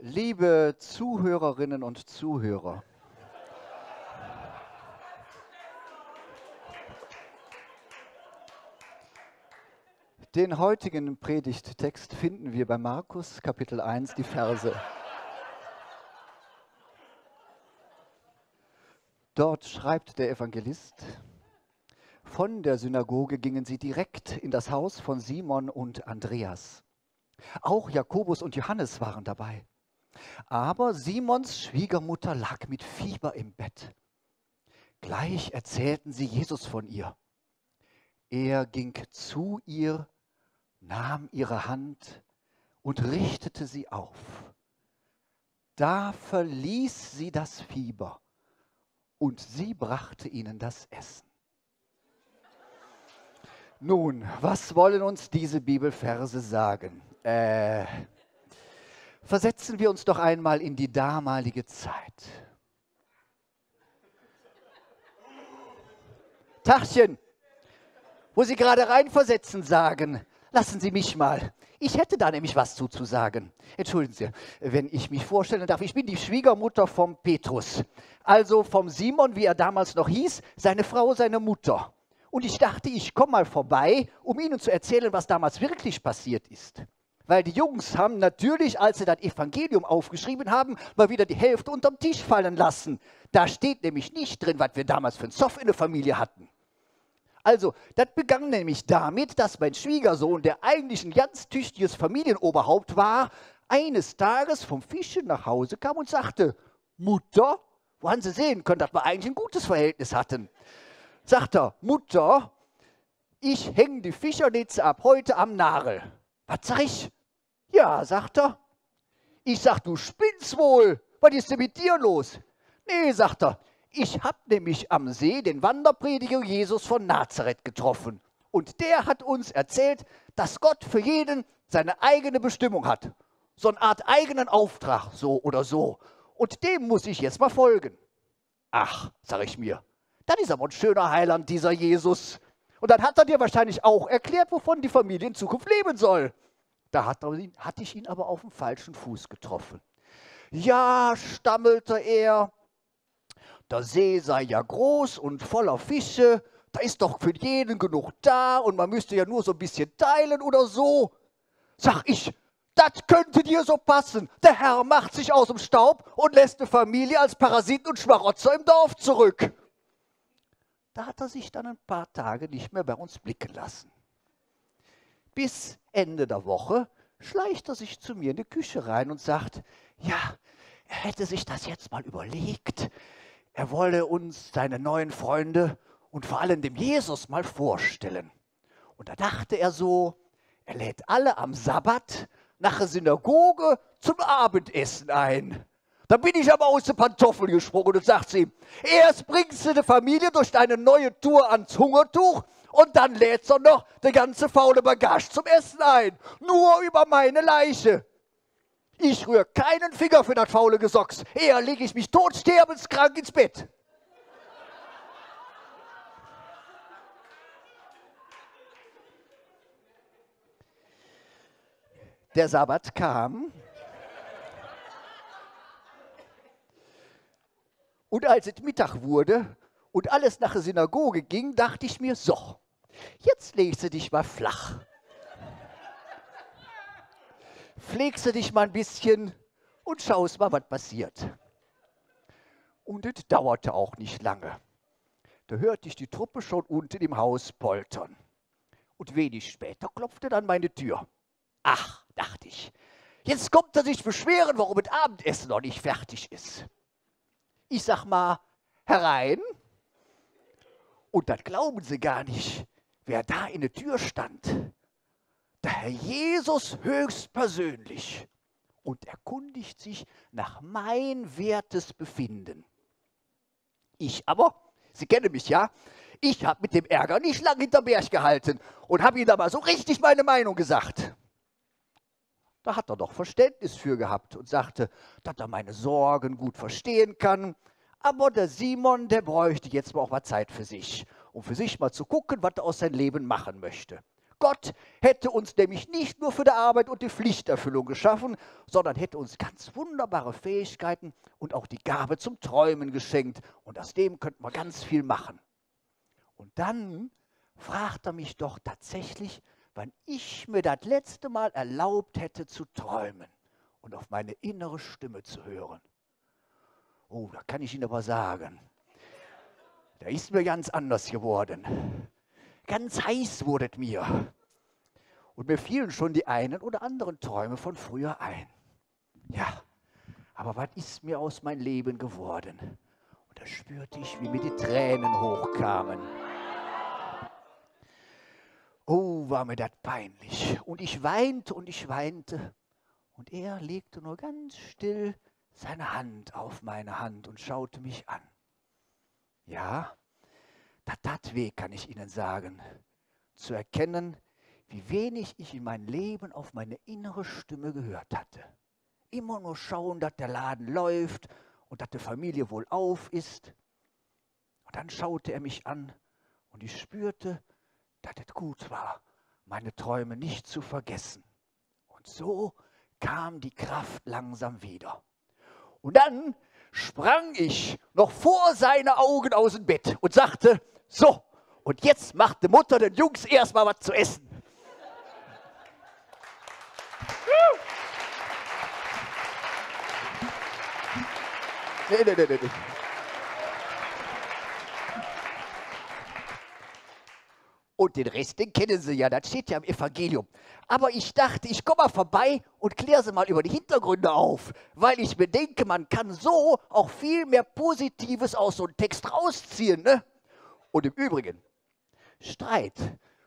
Liebe Zuhörerinnen und Zuhörer, den heutigen Predigttext finden wir bei Markus Kapitel 1, die Verse. Dort schreibt der Evangelist, von der Synagoge gingen sie direkt in das Haus von Simon und Andreas. Auch Jakobus und Johannes waren dabei. Aber Simons Schwiegermutter lag mit Fieber im Bett. Gleich erzählten sie Jesus von ihr. Er ging zu ihr, nahm ihre Hand und richtete sie auf. Da verließ sie das Fieber und sie brachte ihnen das Essen. Nun, was wollen uns diese Bibelverse sagen? Äh, versetzen wir uns doch einmal in die damalige Zeit. Tachchen, wo Sie gerade reinversetzen sagen, lassen Sie mich mal. Ich hätte da nämlich was zuzusagen. Entschuldigen Sie, wenn ich mich vorstellen darf, ich bin die Schwiegermutter vom Petrus, also vom Simon, wie er damals noch hieß, seine Frau, seine Mutter. Und ich dachte, ich komme mal vorbei, um Ihnen zu erzählen, was damals wirklich passiert ist. Weil die Jungs haben natürlich, als sie das Evangelium aufgeschrieben haben, mal wieder die Hälfte unterm Tisch fallen lassen. Da steht nämlich nicht drin, was wir damals für einen Zoff in der Familie hatten. Also, das begann nämlich damit, dass mein Schwiegersohn, der eigentlich ein ganz tüchtiges Familienoberhaupt war, eines Tages vom Fischen nach Hause kam und sagte, Mutter, wo haben Sie sehen können, dass wir eigentlich ein gutes Verhältnis hatten. Sagt er, Mutter, ich hänge die Fischernetze ab heute am Nagel. Was sag ich? Ja, sagt er. Ich sag, du spinnst wohl. Was ist denn mit dir los? Nee, sagt er. Ich hab nämlich am See den Wanderprediger Jesus von Nazareth getroffen. Und der hat uns erzählt, dass Gott für jeden seine eigene Bestimmung hat. So eine Art eigenen Auftrag, so oder so. Und dem muss ich jetzt mal folgen. Ach, sag ich mir, das ist aber ein schöner Heiland, dieser Jesus. Und dann hat er dir wahrscheinlich auch erklärt, wovon die Familie in Zukunft leben soll. Da hat hatte ich ihn aber auf dem falschen Fuß getroffen. Ja, stammelte er, der See sei ja groß und voller Fische, da ist doch für jeden genug da und man müsste ja nur so ein bisschen teilen oder so. Sag ich, das könnte dir so passen. Der Herr macht sich aus dem Staub und lässt eine Familie als Parasiten und Schmarotzer im Dorf zurück. Da hat er sich dann ein paar Tage nicht mehr bei uns blicken lassen. Bis Ende der Woche schleicht er sich zu mir in die Küche rein und sagt, ja, er hätte sich das jetzt mal überlegt. Er wolle uns seine neuen Freunde und vor allem dem Jesus mal vorstellen. Und da dachte er so, er lädt alle am Sabbat nach der Synagoge zum Abendessen ein. Da bin ich aber aus der Pantoffel gesprungen und sagt sie, erst bringst du die Familie durch deine neue Tour ans Hungertuch und dann lädst du noch die ganze faule Bagage zum Essen ein. Nur über meine Leiche. Ich rühre keinen Finger für das faule Gesocks. Eher lege ich mich totsterbenskrank ins Bett. Der Sabbat kam. Und als es Mittag wurde und alles nach der Synagoge ging, dachte ich mir, so, Jetzt legst du dich mal flach. Pflegst du dich mal ein bisschen und schaust mal, was passiert. Und es dauerte auch nicht lange. Da hörte ich die Truppe schon unten im Haus poltern. Und wenig später klopfte dann meine Tür. Ach, dachte ich, jetzt kommt er sich beschweren, warum das Abendessen noch nicht fertig ist. Ich sag mal, herein. Und das glauben sie gar nicht wer da in der Tür stand, der Herr Jesus höchstpersönlich und erkundigt sich nach mein wertes Befinden. Ich aber, Sie kennen mich ja, ich habe mit dem Ärger nicht lange hinterm Berg gehalten und habe ihm aber so richtig meine Meinung gesagt. Da hat er doch Verständnis für gehabt und sagte, dass er meine Sorgen gut verstehen kann. Aber der Simon, der bräuchte jetzt mal auch mal Zeit für sich um für sich mal zu gucken, was er aus seinem Leben machen möchte. Gott hätte uns nämlich nicht nur für die Arbeit und die Pflichterfüllung geschaffen, sondern hätte uns ganz wunderbare Fähigkeiten und auch die Gabe zum Träumen geschenkt. Und aus dem könnten wir ganz viel machen. Und dann fragt er mich doch tatsächlich, wann ich mir das letzte Mal erlaubt hätte zu träumen und auf meine innere Stimme zu hören. Oh, da kann ich Ihnen aber sagen, da ist mir ganz anders geworden. Ganz heiß wurde mir. Und mir fielen schon die einen oder anderen Träume von früher ein. Ja, aber was ist mir aus meinem Leben geworden? Und da spürte ich, wie mir die Tränen hochkamen. Oh, war mir das peinlich. Und ich weinte und ich weinte. Und er legte nur ganz still seine Hand auf meine Hand und schaute mich an. Ja, das tat weh, kann ich Ihnen sagen, zu erkennen, wie wenig ich in meinem Leben auf meine innere Stimme gehört hatte. Immer nur schauen, dass der Laden läuft und dass die Familie wohlauf ist. Und dann schaute er mich an und ich spürte, dass es gut war, meine Träume nicht zu vergessen. Und so kam die Kraft langsam wieder. Und dann sprang ich noch vor seine Augen aus dem Bett und sagte, so, und jetzt macht die Mutter den Jungs erstmal was zu essen. Nee, nee, nee, nee. Und den Rest, den kennen Sie ja, das steht ja im Evangelium. Aber ich dachte, ich komme mal vorbei und kläre Sie mal über die Hintergründe auf, weil ich mir denke, man kann so auch viel mehr Positives aus so einem Text rausziehen. Ne? Und im Übrigen, Streit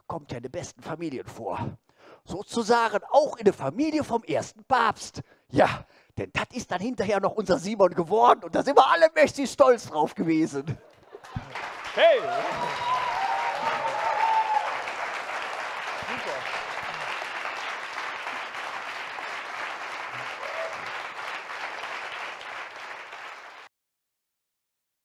kommt ja in den besten Familien vor. Sozusagen auch in der Familie vom ersten Papst. Ja, denn das ist dann hinterher noch unser Simon geworden und da sind wir alle mächtig stolz drauf gewesen. Hey!